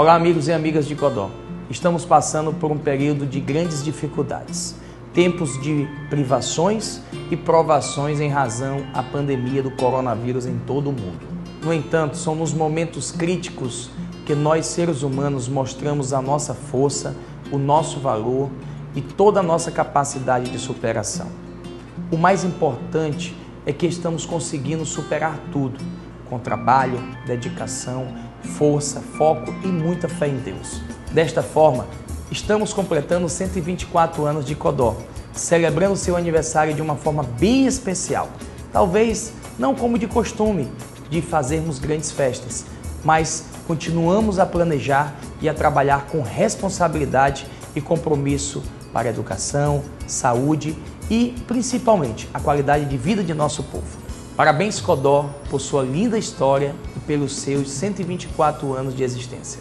Olá, amigos e amigas de Codó. Estamos passando por um período de grandes dificuldades, tempos de privações e provações em razão à pandemia do coronavírus em todo o mundo. No entanto, são nos momentos críticos que nós, seres humanos, mostramos a nossa força, o nosso valor e toda a nossa capacidade de superação. O mais importante é que estamos conseguindo superar tudo com trabalho, dedicação, força, foco e muita fé em Deus. Desta forma, estamos completando 124 anos de Codó, celebrando seu aniversário de uma forma bem especial. Talvez não como de costume, de fazermos grandes festas, mas continuamos a planejar e a trabalhar com responsabilidade e compromisso para a educação, saúde e, principalmente, a qualidade de vida de nosso povo. Parabéns, Codó, por sua linda história e pelos seus 124 anos de existência.